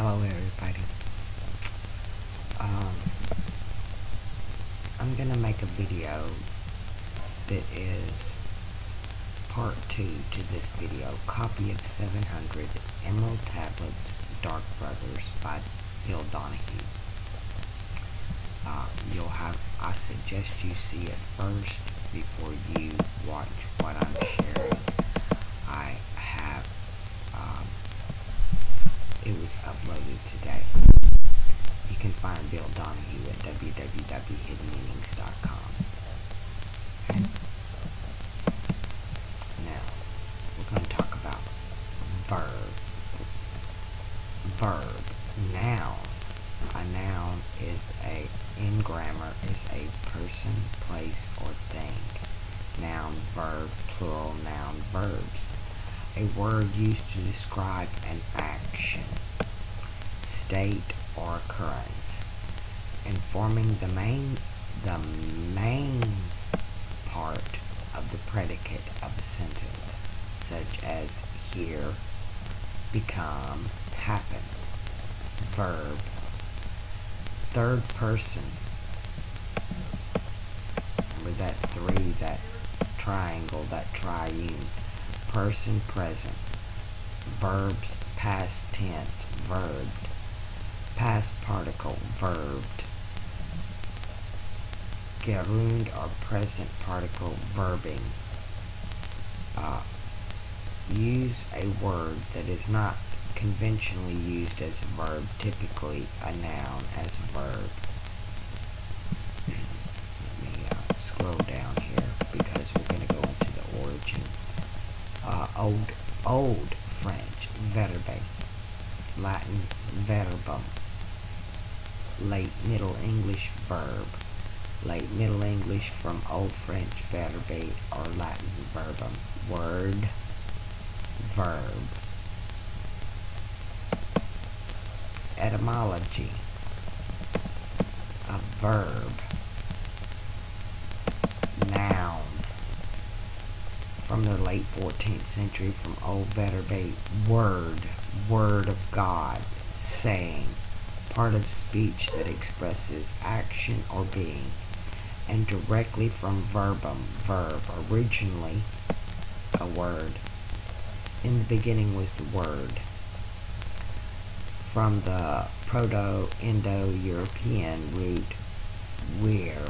Hello everybody. Um, I'm gonna make a video that is part 2 to this video. Copy of 700 Emerald Tablets Dark Brothers by Bill Donahue. Uh, you'll have, I suggest you see it first before you watch what I'm sharing. I have, um, it was uploaded today. You can find Bill Donahue at www.hiddenmeanings.com. Now, we're going to talk about verb. Verb. Noun. A noun is a, in grammar, is a person, place, or thing. Noun, verb, plural, noun, verbs. A word used to describe an action, state, or occurrence. Informing the main, the main part of the predicate of a sentence, such as here, become, happen. Verb, third person. Remember that three, that triangle, that triune. Person present. Verbs past tense, verbed. Past particle, verbed. Gerund or present particle, verbing. Uh, use a word that is not conventionally used as a verb, typically a noun as a verb. Old, old French, verbe. Latin, verbum. Late Middle English, verb. Late Middle English from Old French, verbe, or Latin, verbum. Word, verb. etymology a verb noun from the late 14th century from old verbe word word of god saying part of speech that expresses action or being and directly from verbum verb originally a word. In the beginning was the word. From the Proto-Indo-European root where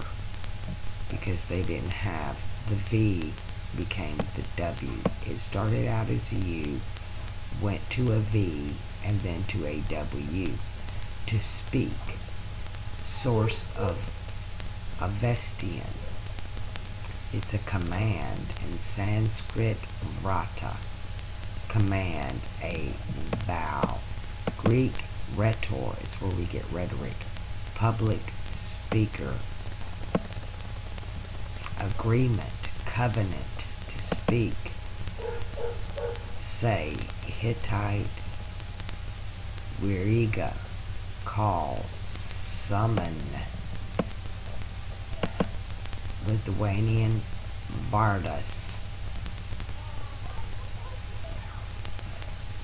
because they didn't have the V became the W. It started out as a U, went to a V, and then to a W. To speak, source of Avestian. It's a command in Sanskrit vrata. Command, a vow. Greek rhetor is where we get rhetoric. Public speaker. Agreement, covenant, speak. Say, Hittite, Wiriga, call, summon. Lithuanian, Vardas.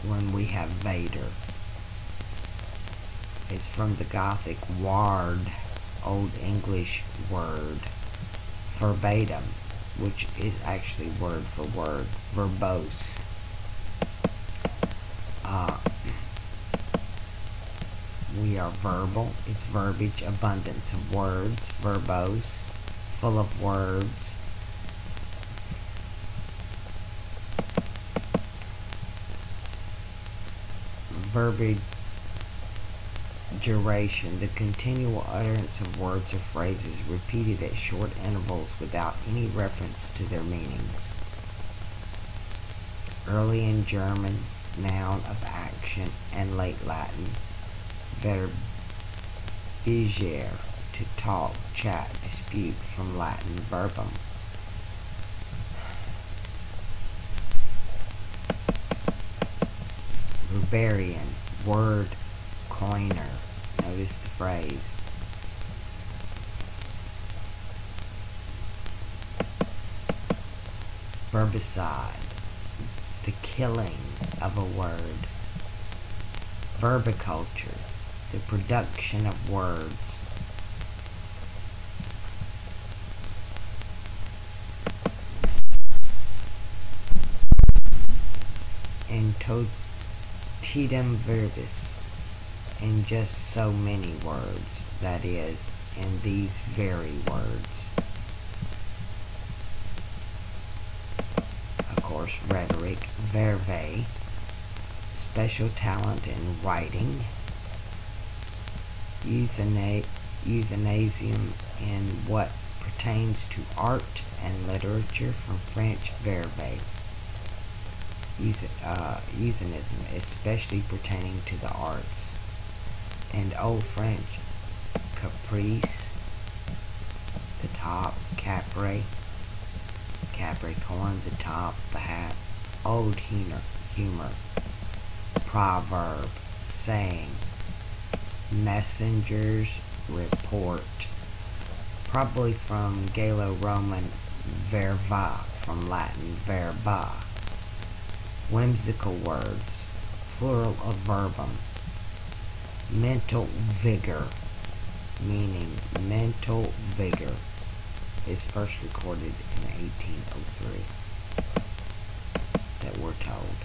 When we have Vader. It's from the Gothic ward, Old English word, verbatim, which is actually word for word, verbose. Uh, we are verbal, it's verbiage, abundance of words, verbose, full of words. Verbiage duration, the continual utterance of words or phrases repeated at short intervals without any reference to their meanings. Early in German, noun of action, and late Latin, verbigere, to talk, chat, dispute, from Latin verbum. Verbarian, word coiner. Notice the phrase. Verbicide. The killing of a word. Verbiculture, the production of words. And verbis, in just so many words, that is, in these very words. Of course, rhetoric, verve, special talent in writing, euthanasium in what pertains to art and literature from French verbe. uh, euphemism, especially pertaining to the arts. And Old French, caprice, the top, capre, capricorn, the top, the hat, old humor, humor proverb, saying, messengers report, probably from Gallo-Roman verba, from Latin verba, whimsical words, plural of verbum, mental vigor, meaning mental vigor, is first recorded in 1803, that we're told.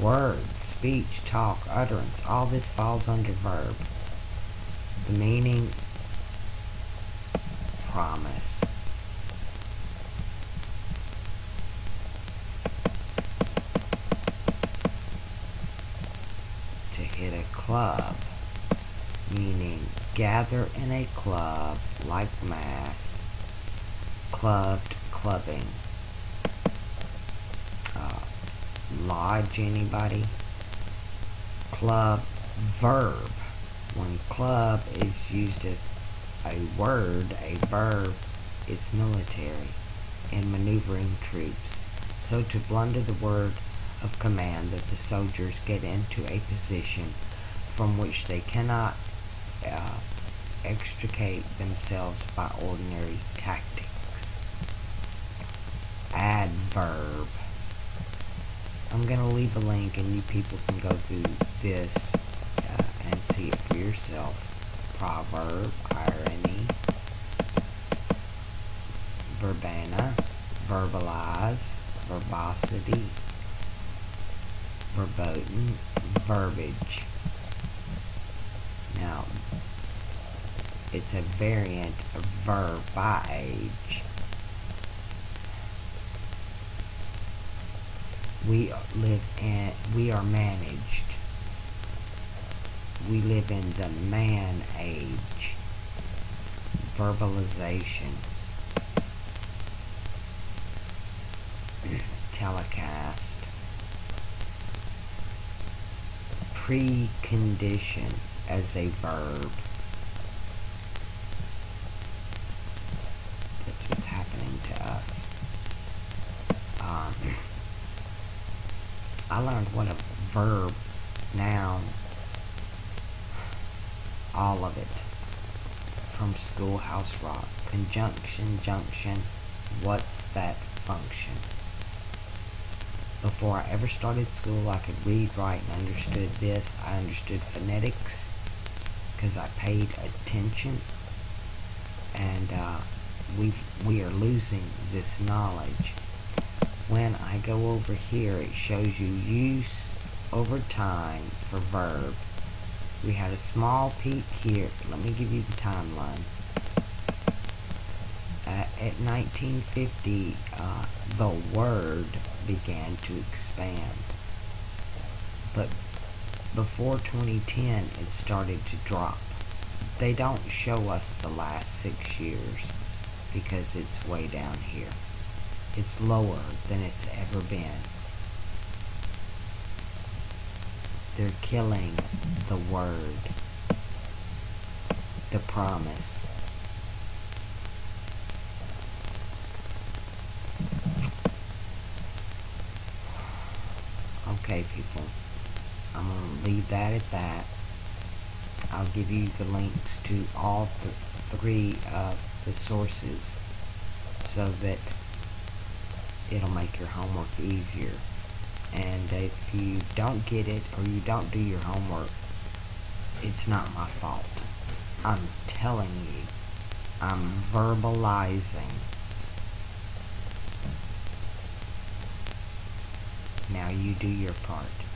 Word, speech, talk, utterance, all this falls under verb. The meaning, promise. Club, meaning gather in a club like mass, clubbed, clubbing uh, lodge anybody. Club verb. When club is used as a word, a verb, it's military and maneuvering troops. So to blunder the word of command that the soldiers get into a position from which they cannot uh, extricate themselves by ordinary tactics. Adverb. I'm going to leave a link and you people can go through this uh, and see it for yourself. Proverb, irony, verbena, verbalize, verbosity, verboten, verbiage. Now, it's a variant of verbiage. we live in, we are managed. We live in the man age. Verbalization. Telecast. Precondition as a verb. That's what's happening to us. Um, I learned what a verb, noun, all of it from Schoolhouse Rock. Conjunction, junction, what's that function? Before I ever started school, I could read, write, and understood this. I understood phonetics because I paid attention, and uh, we we are losing this knowledge when I go over here, it shows you use over time for verb. We had a small peak here. Let me give you the timeline. Uh, at 1950, uh, the word began to expand. But before 2010, it started to drop. They don't show us the last six years because it's way down here it's lower than it's ever been. They're killing the word, the promise. Okay, people. I'm going to leave that at that. I'll give you the links to all th three of the sources so that it'll make your homework easier. And if you don't get it or you don't do your homework, it's not my fault. I'm telling you. I'm verbalizing. Now you do your part.